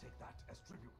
take that as tribute.